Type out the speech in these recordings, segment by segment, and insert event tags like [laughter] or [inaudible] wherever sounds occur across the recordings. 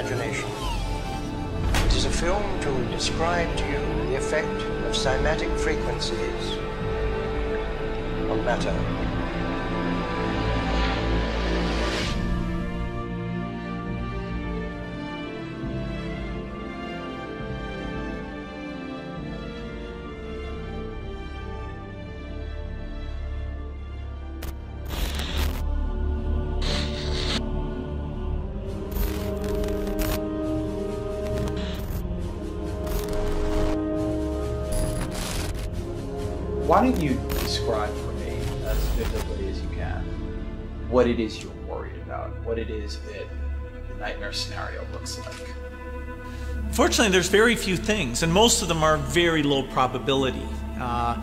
imagination. It is a film to describe to you the effect of cymatic frequencies on matter. Why don't you describe for me, as vividly as you can, what it is you're worried about, what it is that the nightmare scenario looks like? Fortunately, there's very few things, and most of them are very low probability. Uh,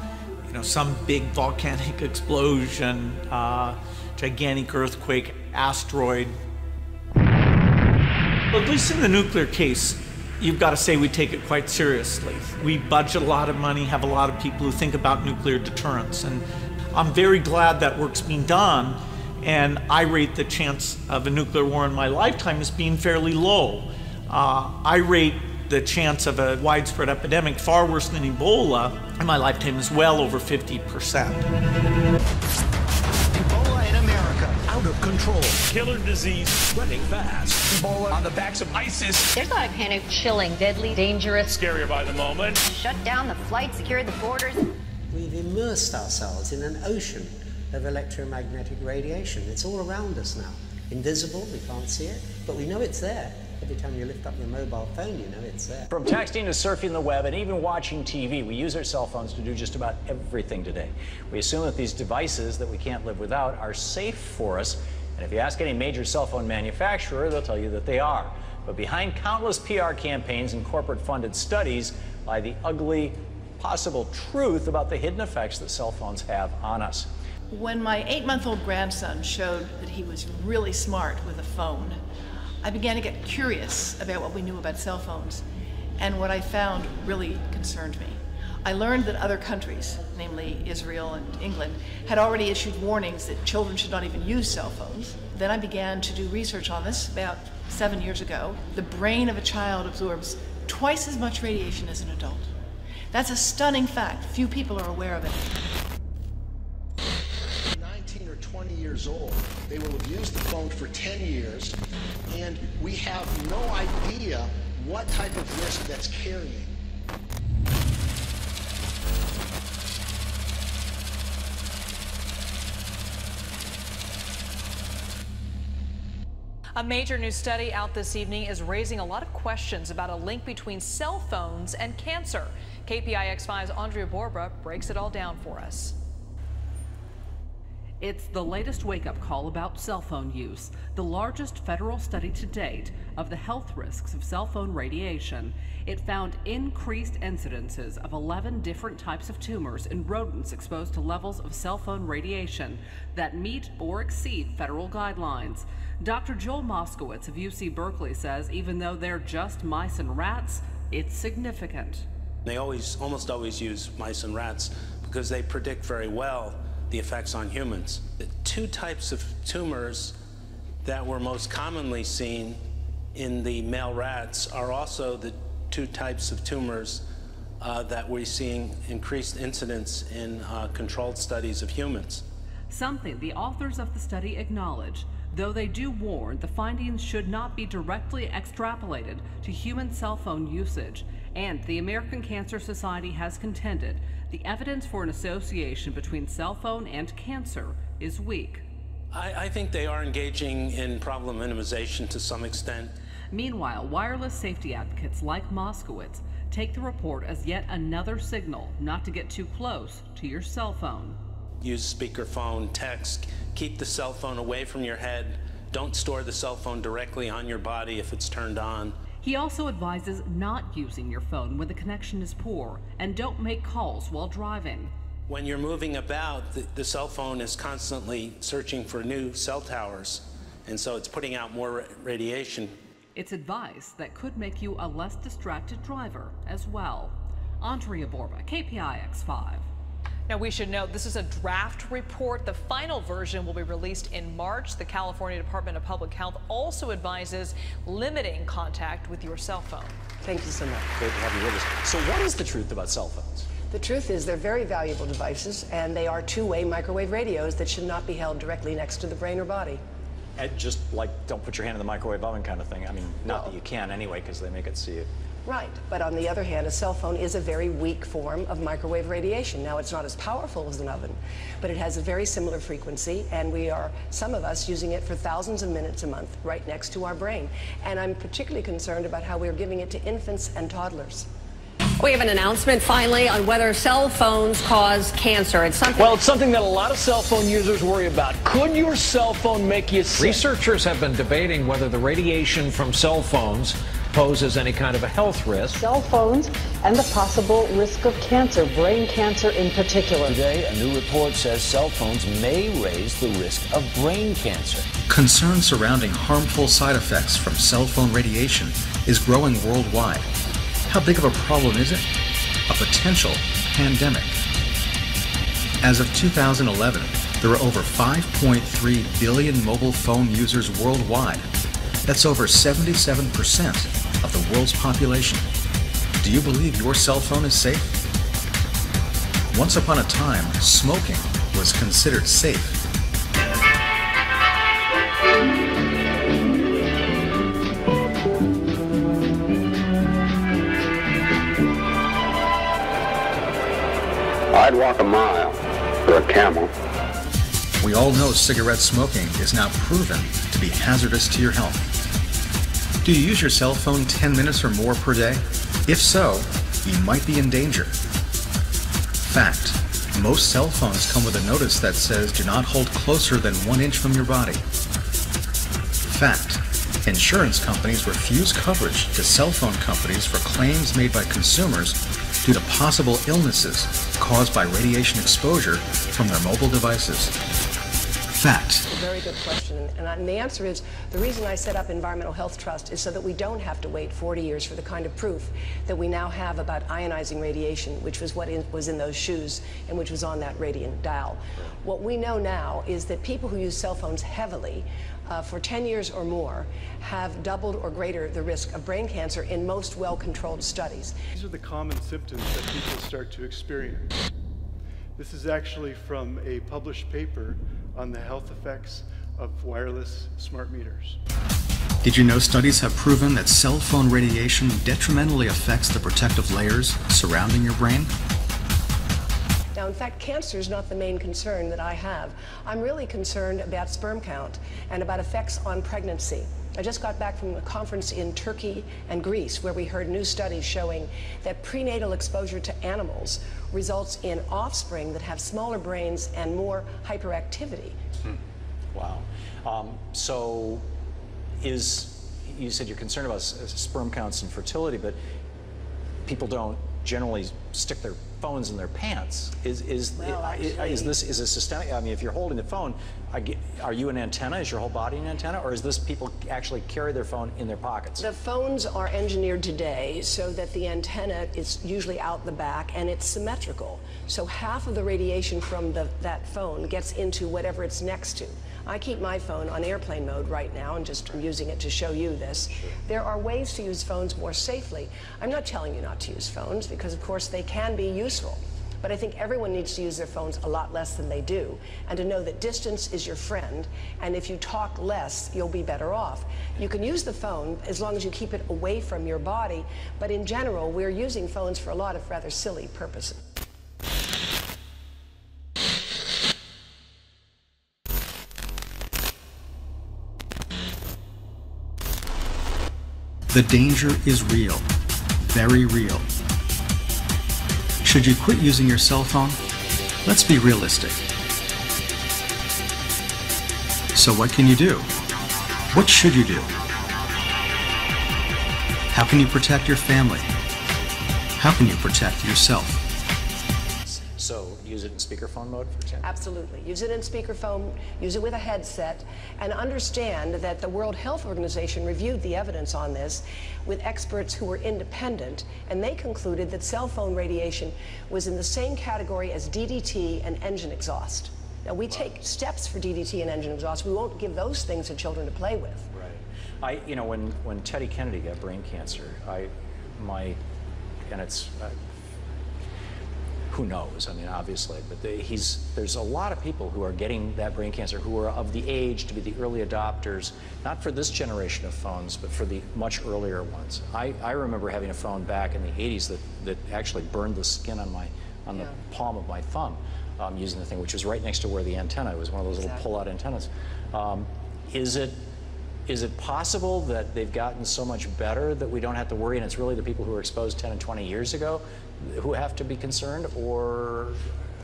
you know, some big volcanic [laughs] explosion, uh, gigantic earthquake, asteroid. At least in the nuclear case, you've got to say we take it quite seriously. We budget a lot of money, have a lot of people who think about nuclear deterrence, and I'm very glad that work's being done. And I rate the chance of a nuclear war in my lifetime as being fairly low. Uh, I rate the chance of a widespread epidemic far worse than Ebola in my lifetime is well over 50%. Ebola in America, out of control. Killer disease spreading fast. Ebola on the backs of ISIS. There's a lot of panic, chilling, deadly, dangerous. Scarier by the moment. Shut down the flight, secure the borders. We've immersed ourselves in an ocean of electromagnetic radiation. It's all around us now. Invisible, we can't see it, but we know it's there. Every time you lift up your mobile phone, you know it's there. From texting to surfing the web and even watching TV, we use our cell phones to do just about everything today. We assume that these devices that we can't live without are safe for us. And if you ask any major cell phone manufacturer, they'll tell you that they are. But behind countless PR campaigns and corporate funded studies lie the ugly, possible truth about the hidden effects that cell phones have on us. When my eight month old grandson showed that he was really smart with a phone, I began to get curious about what we knew about cell phones, and what I found really concerned me. I learned that other countries, namely Israel and England, had already issued warnings that children should not even use cell phones. Then I began to do research on this about seven years ago. The brain of a child absorbs twice as much radiation as an adult. That's a stunning fact. Few people are aware of it. 19 or 20 years old. They will have used the phone for 10 years, and we have no idea what type of risk that's carrying. A major new study out this evening is raising a lot of questions about a link between cell phones and cancer. KPIX5's Andria Borba breaks it all down for us. It's the latest wake up call about cell phone use, the largest federal study to date of the health risks of cell phone radiation. It found increased incidences of 11 different types of tumors in rodents exposed to levels of cell phone radiation that meet or exceed federal guidelines. Dr. Joel Moskowitz of UC Berkeley says even though they're just mice and rats, it's significant. They always, almost always use mice and rats because they predict very well the effects on humans. The two types of tumors that were most commonly seen in the male rats are also the two types of tumors uh, that we're seeing increased incidence in uh, controlled studies of humans. Something the authors of the study acknowledge, though they do warn the findings should not be directly extrapolated to human cell phone usage. And the American Cancer Society has contended the evidence for an association between cell phone and cancer is weak. I, I think they are engaging in problem minimization to some extent. Meanwhile, wireless safety advocates like Moskowitz take the report as yet another signal not to get too close to your cell phone. Use speakerphone, text, keep the cell phone away from your head. Don't store the cell phone directly on your body if it's turned on. He also advises not using your phone when the connection is poor and don't make calls while driving. When you're moving about, the, the cell phone is constantly searching for new cell towers, and so it's putting out more radiation. It's advice that could make you a less distracted driver as well. Andria Borba, KPIX 5. Now, we should note this is a draft report. The final version will be released in March. The California Department of Public Health also advises limiting contact with your cell phone. Thank you so much. Great to have you with us. So, what is the truth about cell phones? The truth is, they're very valuable devices, and they are two way microwave radios that should not be held directly next to the brain or body. And just like don't put your hand in the microwave oven kind of thing. I mean, not No. that you can anyway, because they make it see it. Right. But on the other hand, a cell phone is a very weak form of microwave radiation. Now, it's not as powerful as an oven, but it has a very similar frequency, and we are, some of us, using it for thousands of minutes a month right next to our brain. And I'm particularly concerned about how we're giving it to infants and toddlers. We have an announcement finally on whether cell phones cause cancer. It's something. Well, it's something that a lot of cell phone users worry about. Could your cell phone make you sick? Researchers have been debating whether the radiation from cell phones poses any kind of a health risk. Cell phones and the possible risk of cancer, brain cancer in particular. Today, a new report says cell phones may raise the risk of brain cancer. Concern surrounding harmful side effects from cell phone radiation is growing worldwide. How big of a problem is it? A potential pandemic. As of 2011, there were over 5.3 billion mobile phone users worldwide. That's over 77% of the world's population. Do you believe your cell phone is safe? Once upon a time, smoking was considered safe. I'd walk a mile for a camel. We all know cigarette smoking is now proven to be hazardous to your health. Do you use your cell phone 10 minutes or more per day? If so, you might be in danger. Fact. Most cell phones come with a notice that says do not hold closer than one inch from your body. Fact. Insurance companies refuse coverage to cell phone companies for claims made by consumers due to possible illnesses caused by radiation exposure from their mobile devices. Fact. A very good question. And, and the answer is the reason I set up Environmental Health Trust is so that we don't have to wait 40 years for the kind of proof that we now have about ionizing radiation, which was what in, was in those shoes and which was on that radium dial. What we know now is that people who use cell phones heavily uh, for 10 years or more have doubled or greater the risk of brain cancer in most well controlled studies. These are the common symptoms that people start to experience. This is actually from a published paper on the health effects of wireless smart meters. Did you know studies have proven that cell phone radiation detrimentally affects the protective layers surrounding your brain? Now, in fact, cancer is not the main concern that I have. I'm really concerned about sperm count and about effects on pregnancy. I just got back from a conference in Turkey and Greece where we heard new studies showing that prenatal exposure to animals results in offspring that have smaller brains and more hyperactivity. Wow. Um, so, is you said you're concerned about sperm counts and fertility, but people don't generally stick their phones in their pants. Is is Well, is actually- this is a systemic? I mean, if you're holding the phone, I get, are you an antenna? Is your whole body an antenna, or is this people actually carry their phone in their pockets? The phones are engineered today so that the antenna is usually out the back and it's symmetrical. So half of the radiation from the, that phone gets into whatever it's next to. I keep my phone on airplane mode right now and just using it to show you this. There are ways to use phones more safely. I'm not telling you not to use phones because, of course, they can be useful. But I think everyone needs to use their phones a lot less than they do, and to know that distance is your friend, and if you talk less, you'll be better off. You can use the phone as long as you keep it away from your body, but in general, we're using phones for a lot of rather silly purposes. The danger is real, very real. Should you quit using your cell phone? Let's be realistic. So, what can you do? What should you do? How can you protect your family? How can you protect yourself? So you use it in speakerphone mode, for example? Absolutely. Use it in speakerphone, use it with a headset, and understand that the World Health Organization reviewed the evidence on this with experts who were independent, and they concluded that cell phone radiation was in the same category as DDT and engine exhaust. Now, we take steps for DDT and engine exhaust. We won't give those things to children to play with. Right. I, you know, when, when Teddy Kennedy got brain cancer, I, my, and it's, uh, who knows? I mean, obviously, but the, he's, there's a lot of people who are getting that brain cancer who are of the age to be the early adopters, not for this generation of phones, but for the much earlier ones. I, I remember having a phone back in the 80s that, that actually burned the skin on my, on Yeah. the palm of my thumb um, using the thing, which was right next to where the antenna was, one of those little pull-out antennas. Um, is it is it possible that they've gotten so much better that we don't have to worry, and it's really the people who were exposed 10 and 20 years ago who have to be concerned, or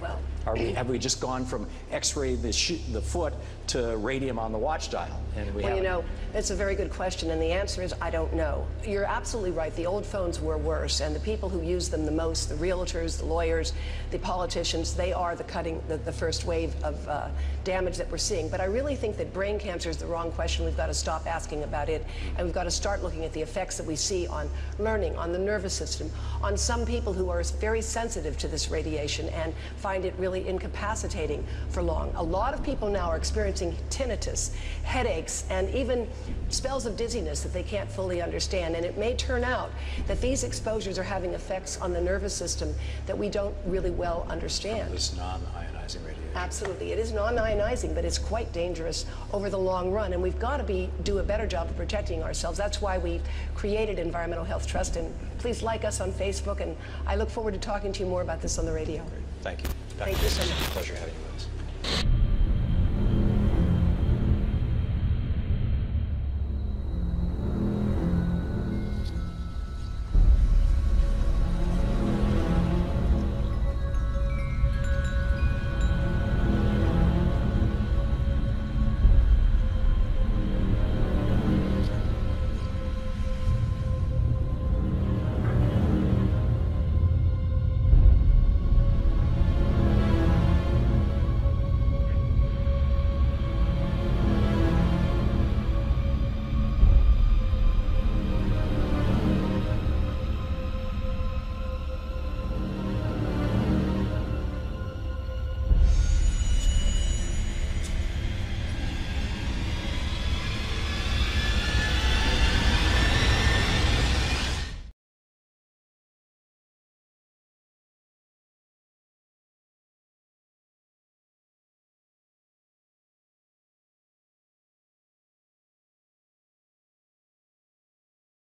Well, are we, have we just gone from X-ray the, sh- the foot to radium on the watch dial? And we Well, you haven't- know, it's a very good question, and the answer is I don't know. You're absolutely right. The old phones were worse, and the people who use them the most, the realtors, the lawyers, the politicians, they are the cutting, the, the first wave of uh, damage that we're seeing. But I really think that brain cancer is the wrong question. We've got to stop asking about it, and we've got to start looking at the effects that we see on learning, on the nervous system, on some people who are very sensitive to this radiation and find it really incapacitating for long. A lot of people now are experiencing tinnitus, headaches, and even spells of dizziness that they can't fully understand. And it may turn out that these exposures are having effects on the nervous system that we don't really well understand. Non-ionizing. Absolutely. It is non-ionizing, but it's quite dangerous over the long run, and we've got to be do a better job of protecting ourselves. That's why we've created Environmental Health Trust, and please like us on Facebook, and I look forward to talking to you more about this on the radio. Thank you. Thank you so much. Pleasure having you with us.